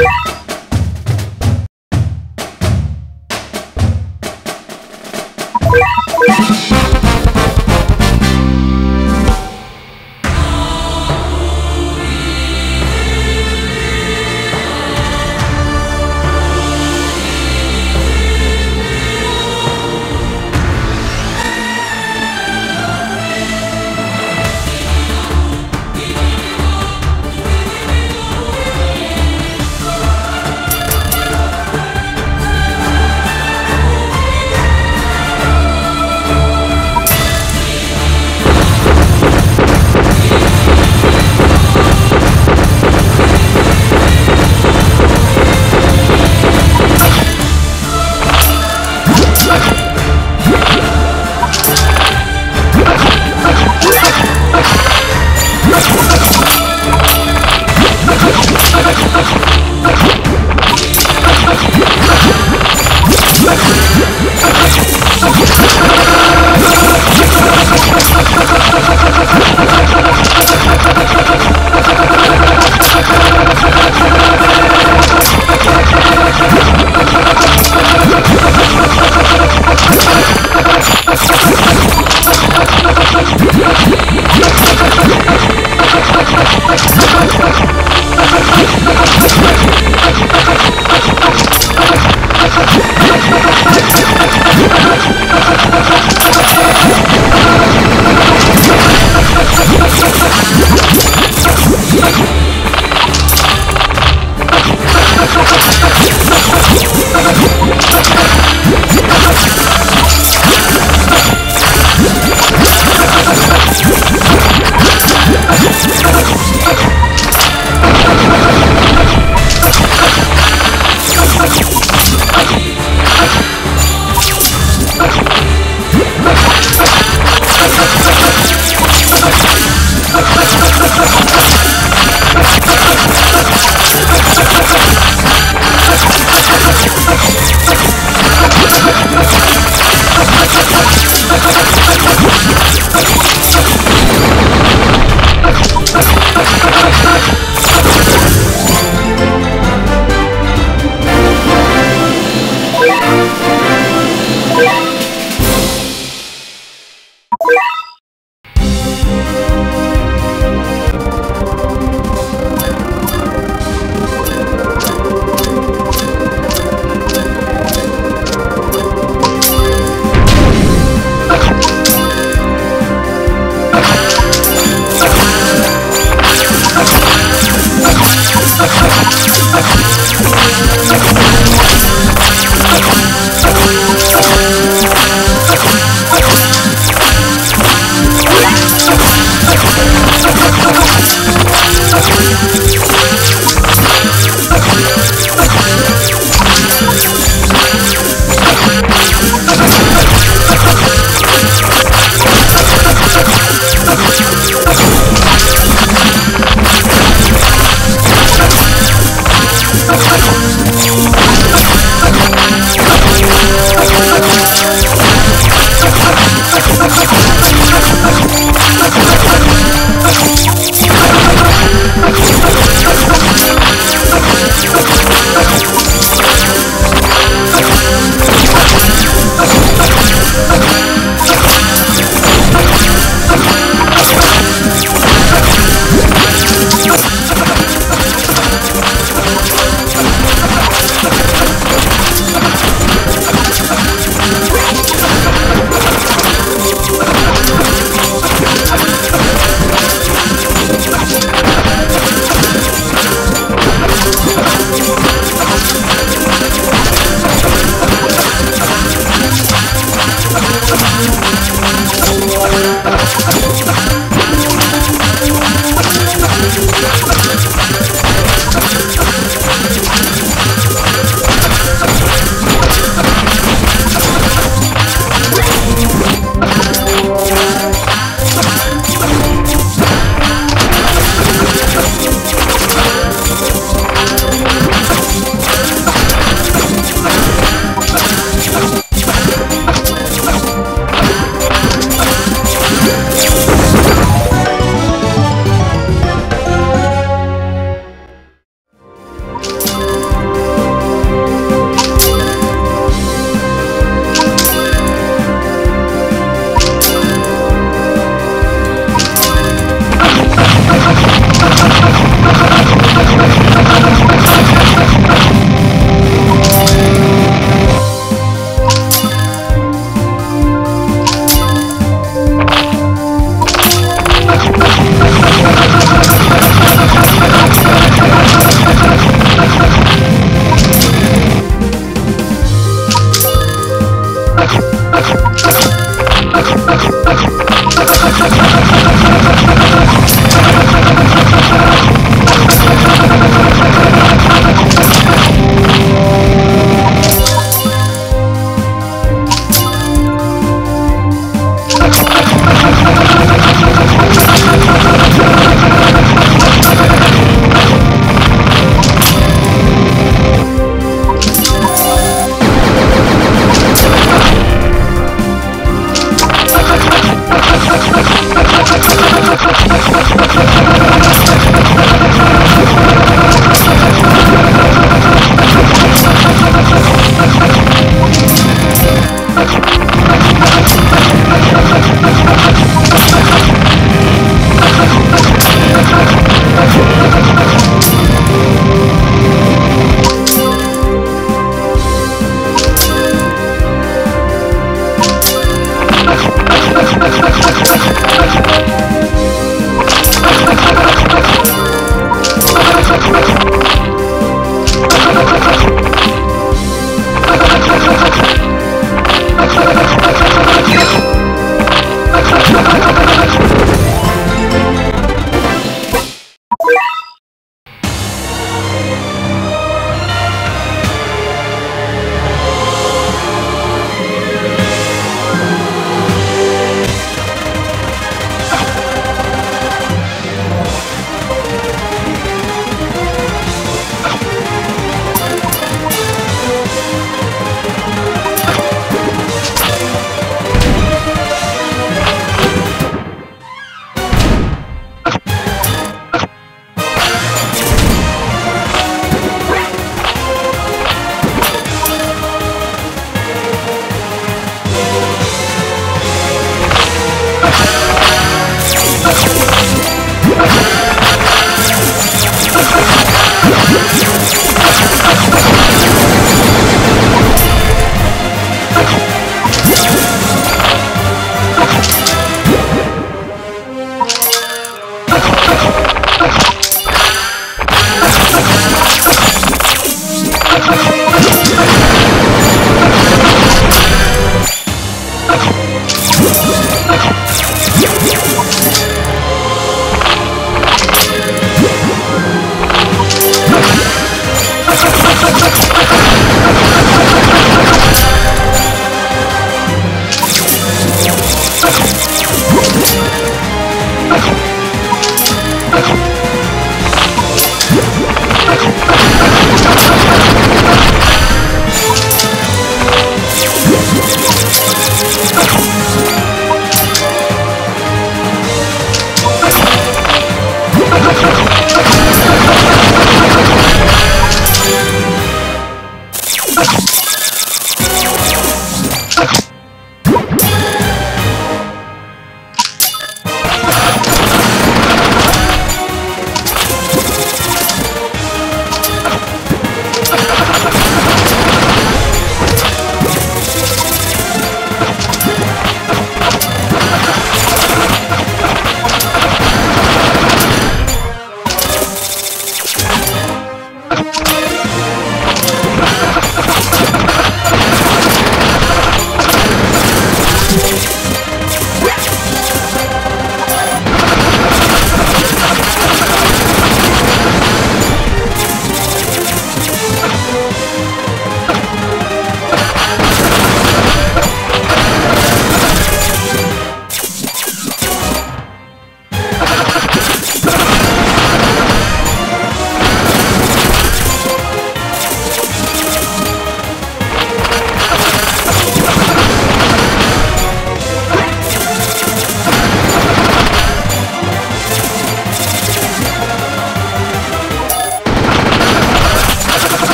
you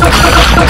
you.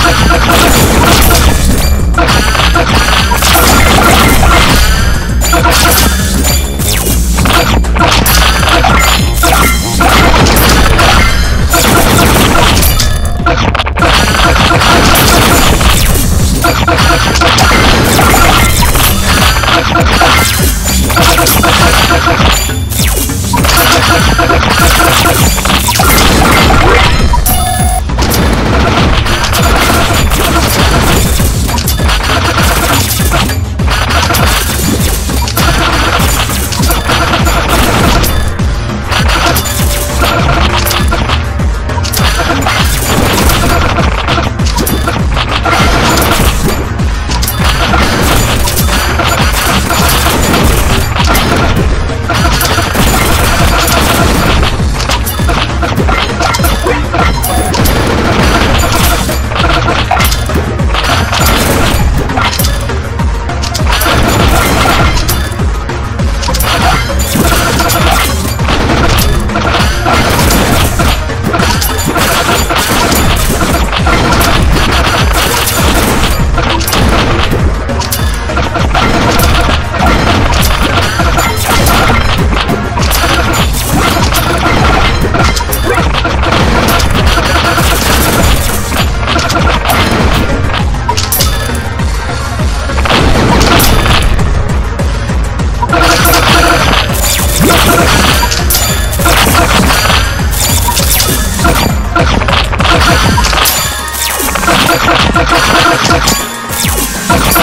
Let's go.